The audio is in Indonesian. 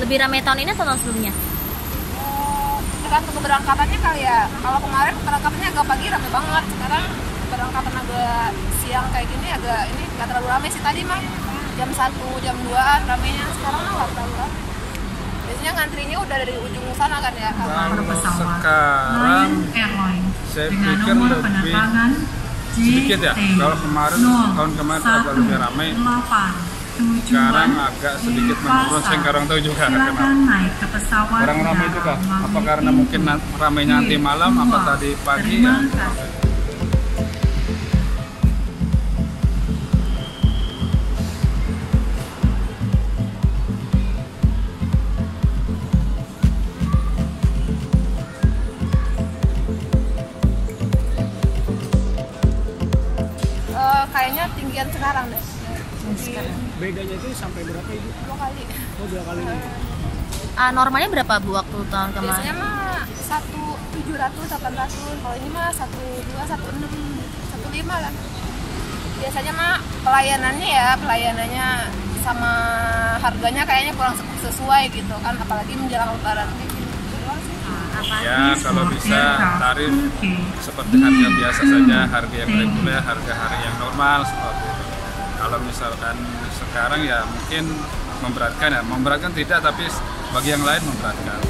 Lebih ramai tahun ini atau tahun sebelumnya? Oh, tergantung keberangkatannya kali ya. Kalau kemarin keberangkatannya agak pagi rame banget. Sekarang keberangkatan agak siang kayak gini agak ini nggak terlalu rame sih tadi mah jam 1, jam 2an ramenya. Sekarang mah nggak terlalu rame. Biasanya ngantrinya udah dari ujung sana kan ya. Kalau pesawat sekarang saya dengan pikir nomor lebih penerbangan sedikit ya. Kalau kemarin, tahun kemarin agak lebih ramai. 08 tujuan sekarang agak sedikit menurun saya kurang tahu juga kenapa. naik ke pesawat kurang ramai juga. Apa karena mungkin ramainya nanti malam apa tadi pagi ya. Eh, kayaknya tinggian sekarang deh. Sekarang. Bedanya itu sampai berapa ibu? Dua kali. Oh dua kali. Ah, normalnya berapa bu waktu tahun Biasanya kemarin? mah satu tujuh ratus, delapan ratus. Kalau ini mah satu dua, satu enam, satu lima lah. Biasanya mah pelayanannya ya, pelayanannya sama harganya kayaknya kurang sesuai gitu kan, apalagi menjelang lebaran. Sih. ya kalau bisa tarif seperti harga biasa saja harga yang reguler harga hari yang normal seperti itu kalau misalkan sekarang ya mungkin memberatkan ya memberatkan tidak tapi bagi yang lain memberatkan.